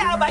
Shabba